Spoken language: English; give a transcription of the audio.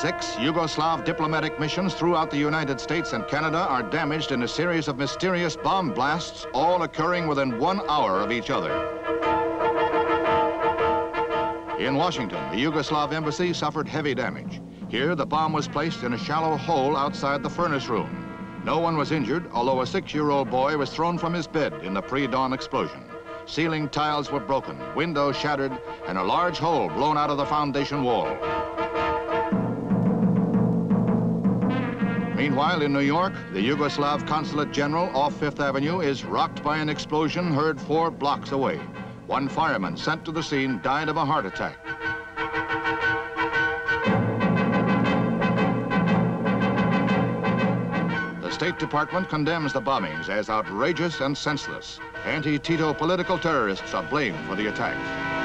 Six Yugoslav diplomatic missions throughout the United States and Canada are damaged in a series of mysterious bomb blasts, all occurring within one hour of each other. In Washington, the Yugoslav embassy suffered heavy damage. Here, the bomb was placed in a shallow hole outside the furnace room. No one was injured, although a six-year-old boy was thrown from his bed in the pre-dawn explosion. Ceiling tiles were broken, windows shattered, and a large hole blown out of the foundation wall. Meanwhile, in New York, the Yugoslav Consulate General off Fifth Avenue is rocked by an explosion heard four blocks away. One fireman sent to the scene died of a heart attack. The State Department condemns the bombings as outrageous and senseless. Anti-Tito political terrorists are blamed for the attack.